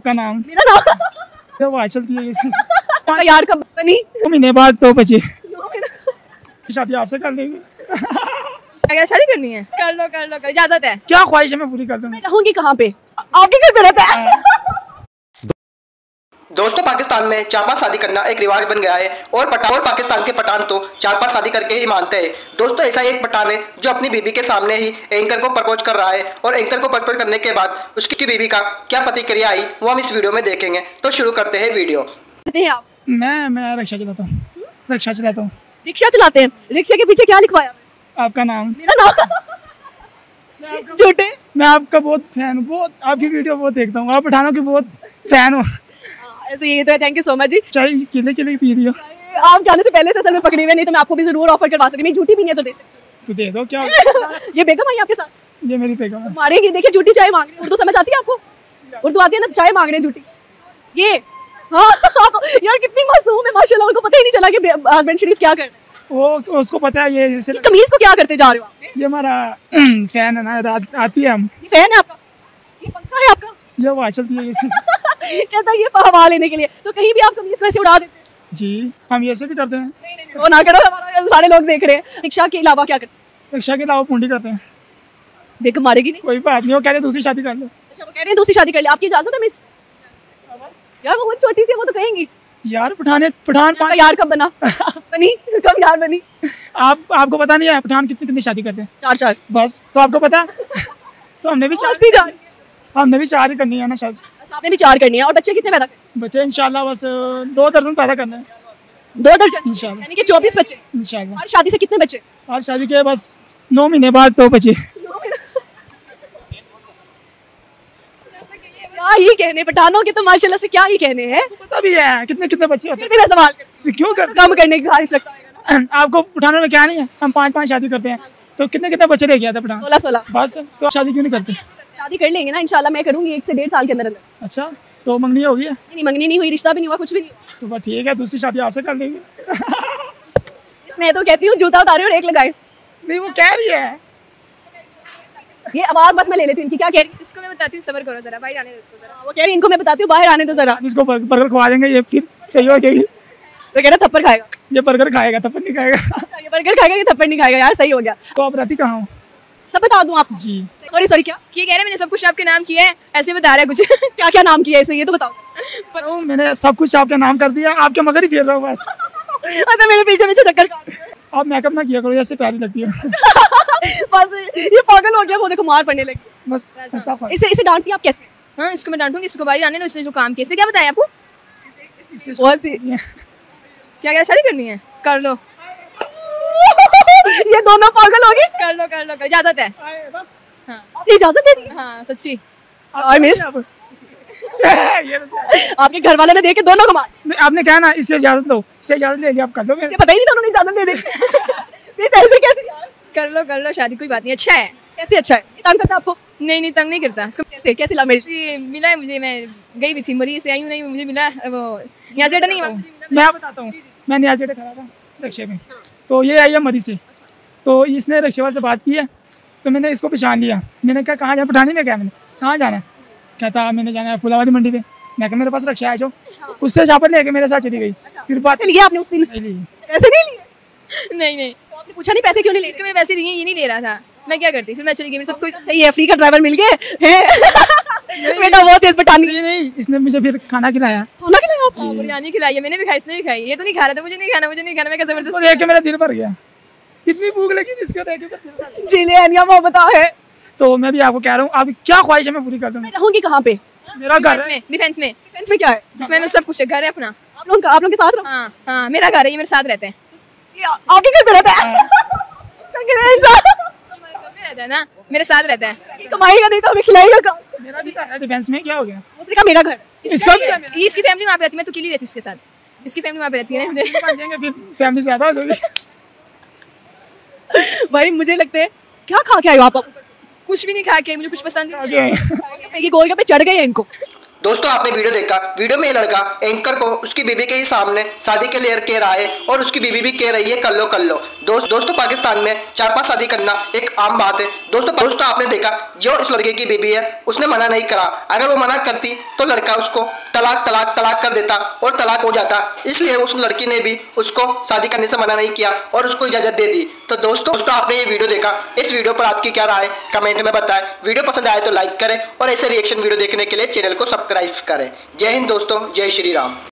आपका नाम? मेरा नाम? तो वो चलती है आपका यार कब बनी दो महीने बाद तो बचे शादी आपसे कर लेंगे। अगर शादी करनी है? कर लो कर लो कर। इजाज़त है। क्या ख्वाहिश है मैं पूरी कर दूँगी। रहूँगी कहाँ पे? आपके घर पे रहता है। दोस्तों पाकिस्तान में चार पाँच शादी करना एक रिवाज बन गया है और पठान और पाकिस्तान के पठान तो चार पाँच शादी करके ही मानते हैं। दोस्तों ऐसा एक पठान है जो अपनी बीबी के सामने ही एंकर को प्रपोज कर रहा है और एंकर को प्रपोज करने के बाद उसकी बीबी का क्या प्रतिक्रिया आई वो हम इस वीडियो में देखेंगे। तो शुरू करते हैं वीडियो। आप। मैं मैं रिक्शा चलाता हूँ। रिक्शा चलाता हूँ। रिक्शा चलाते हैं? रिक्शा के पीछे क्या लिखवाया? आपका नाम? मेरा नाम। झूठे? मैं आपका बहुत फ़ैन हूँ बहुत आपकी वीडियो बहुत देखता हूँ। आप पठानों की बहुत फ़ैन हाँ, ऐसे ही तो थैंक यू सो मच जी। चाय केले केले पी रही हो? आप जाने से पहले से असल में पकड़े हुए नहीं तो मैं आपको भी ज़रूर ऑफ़र करवा सकती हूँ। झूठी भी नहीं है तो दे सकती तो दे दो क्या? ये बेगम आई आपके साथ? ये मेरी बेगम है। मारेंगे देखिए झूठी चाय मांग रही है। उर्दू समझ आती है आपको? उर्दू आती है ना चाय मांग रहे हैं झूठी। ये हाँ यार कितनी मासूम है माशाल्लाह उनको पता ही नहीं चला कि हस्बैंड शरीफ क्या कर रहे वो उसको पता है ये जैसे कमीज को क्या करते जा रहे हो आप? ये हमारा फ़ैन है ना आती है हम। ये फ़ैन है आपका? ये पंखा है आपका? ये वो चलती है इसे कहता है ये हवा लेने के लिए। तो कहीं भी आप कमीज वैसे उड़ा देते हैं? जी हम ये भी करते हैं। वो ना करो हमारा सारे लोग देख रहे हैं। रिक्शा के अलावा क्या करते हैं? रिक्शा के अलावा पूंडी करते हैं। बेगम मारेगी नहीं? कोई बात नहीं वो कह रहे दूसरी शादी कर लो। अच्छा वो कह रहे हैं दूसरी शादी कर ले। आपकी इजाज़त है मिस? यार वो बहुत छोटी सी है वो तो कहेंगी। यार पठाने पठान आपका यार कब बना? बनी कब यार बनी? आप आपको पता नहीं है पठान कितनी कितनी शादी करते हैं? चार चार। बस तो आपको पता? तो हमने भी चार हमने भी चार ही करनी है ना शायद। अच्छा आपने भी चार करनी है और बच्चे कितने पैदा करने बच्चे इंशाल्लाह बस दो दर्जन पैदा करना है। हैं? दो दर्जन? यानी कि चौबीस बच्चे। इंशाल्लाह। और शादी से कितने बच्चे? और शादी के बस नौ महीने बाद दो बचे क्या ही कहने पठानों के तो माशाल्लाह से क्या ही कहने हैं। पता भी है कितने कितने बच्चे होते भी सवाल करती क्यों कर हूँ? काम करने की ख्वाहिश रखता है। आपको पठानों में क्या नहीं है? हम पाँच पाँच शादी करते हैं। तो कितने कितने बच्चे लेके आते पठान? सोलह सोलह। बस तो शादी क्यों नहीं करते? शादी कर लेंगे ना इंशाल्लाह मैं करूँगी एक से डेढ़ साल के अंदर अंदर। अच्छा तो मंगनी होगी? है नहीं मंगनी नहीं हुई रिश्ता भी नहीं हुआ कुछ भी नहीं हुआ। तो ठीक है दूसरी शादी आपसे कर लेंगे। इसमें तो कहती हूँ जूता उतारे और एक लगाए। नहीं वो कह रही है। ये आवाज़ बस मैं ले लेती हूँ इनकी क्या कह रही है? इसको मैं बताती हूँ सबर करो जरा भाई आने दो इसको जरा। वो कह रही है, इनको मैं बताती हूँ बाहर आने दो जरा। इसको बर्गर खवा देंगे ये फिर सही हो जाएगी। तो कह रहा थप्पड़ खाएगा। ये बर्गर खाएगा तब नहीं खाएगा। अच्छा, ये बर्गर खाएगा ये थप्पड़ नहीं खाएगा यार सही हो गया। तो आप रहती कहाँ हो? सब बता दूँ आप। जी। सॉरी सॉरी क्या? ये कह रहे मैंने सब कुछ आपके नाम किया है ऐसे बता रहा है कुछ। क्या क्या नाम किया है इसे ये तो बताओ। तो मैंने सब कुछ आपके नाम कर दिया आपके मगर ही फिर रहा हूँ बस। अच्छा मेरे पीछे पीछे चक्कर काट। रहे हैं। आप मेकअप ना किया करो ऐसे प्यारी लगती है। बस ये पागल हो गया वो देखो मार पड़ने लगी। बस इसे इसे डांटती आप कैसे? हाँ इसको मैं डांटूँगी इसको बाहर आने दो इसने जो काम किया क्या बताया आपको? बहुत सी क्या क्या शादी करनी है? कर लो। ये दोनों पागल हो गए कर लो कर लो कर इजाज़त है। बस। हाँ। इजाज़त दे दी? हाँ सच्ची। और मिस। बस- आपके घर वालों ने देखे दोनों को मार। आपने कहा ना इससे इजाज़त लो इससे इजाज़त ले लिया आप कर लो मेरे। पता ही नहीं था उन्होंने इजाज़त दे दी। ऐसे कैसे? यार कर लो कर लो शादी कोई बात नहीं अच्छा है। कैसे अच्छा है? तंग करता आपको? नहीं नहीं तंग नहीं करता। इसको कैसे कैसे ला मेरी मिला है मुझे मैं गई भी थी मरी से आई हूँ नहीं मुझे मिला है, वो यहाँ से नहीं है, मैं बताता हूँ मैं न्याज जेठे खड़ा था रिक्शे में। तो ये आई है मरी से। तो इसने रिक्शे वाले से बात की है तो मैंने इसको पहचान लिया। मैंने कहा कहाँ जाए पठानी में क्या मैंने? कहाँ जाना है? कहता मैंने जाना है फुलावादी मंडी पे। मैं कहा मेरे पास रक्षा है जो उससे जहाँ पर लेके मेरे साथ चली गई। फिर बात लिए आपने उस दिन? नहीं ली पैसे नहीं लिए? नहीं नहीं। तो आपने पूछा नहीं पैसे क्यों नहीं लिए? इसको मैंने पैसे दिए ये नहीं ले रहा था। मैं क्या करती? फिर मैं चली गई। मैं सब कुछ सही है फ्री का ड्राइवर मिल गए बेटा बहुत तेज पटानी नहीं नहीं इसने मुझे फिर खाना खिलाया। खाना खिलाया आपको हाँ, बिरयानी खिलाई है। मैंने भी खाई इसने भी खाई। ये तो नहीं खा रहा था मुझे नहीं खाना मुझे नहीं खाना। मैं ज़बरदस्त देख के मेरा दिल भर गया। इतनी भूख लगी इसको देख के मेरा दिल भर गया। ज़िले अनिया मोहब्बत है तो मैं भी आपको कह रहा हूँ आप क्या ख्वाहिश है मैं पूरी कर दूँगा मैं रहूँगी कहाँ पे मेरा घर है में डिफेंस में डिफेंस में क्या है डिफेंस में सब कुछ है घर है अपना आप लोग आप लोग के साथ रहो हाँ हाँ मेरा घर है ये मेरे साथ रहते हैं आपके घर पे रहता है है ना मेरे साथ रहता है कमाएगा नहीं तो हमें खिलाएगा कहाँ मेरा भी घर है डिफेंस में क्या हो गया उसने कहा मेरा घर इसका भी है इसकी फैमिली वहाँ पे रहती है मैं तो अकेली रहती हूँ इसके साथ इसकी फैमिली वहाँ पे रहती है ना इसलिए बन जाएँगे फिर फैमिली ज़्यादा हो जाएगी भाई मुझे लगता है क्या खा के आए हो आप? कुछ भी नहीं खा के मुझे कुछ पसंद नहीं। गोलगप्पे चढ़ गए हैं इनको? दोस्तों, आपने वीडियो देखा, वीडियो में ये लड़का एंकर को, उसकी बीबी के ही सामने शादी के लिए कह रहा है और उसकी बीबी भी कह रही है, कर लो कर लो। दोस्त, दोस्तों, पाकिस्तान में चार पाँच शादी करना एक आम बात है। दोस्तों दोस्तों, आपने देखा, जो इस लड़के की बीबी है, उसने मना नहीं करा। अगर वो मना करती तो लड़का उसको तलाक तलाक तलाक कर देता और तलाक हो जाता। इसलिए उस लड़की ने भी उसको शादी करने से मना नहीं किया और उसको इजाज़त दे दी। तो दोस्तों दोस्तों, आपने ये वीडियो देखा। इस वीडियो पर आपकी क्या राय कमेंट में बताएँ। वीडियो पसंद आए तो लाइक करें और ऐसे रिएक्शन वीडियो देखने के लिए चैनल को सब्सक्राइब करें। जय हिंद दोस्तों जय श्री राम।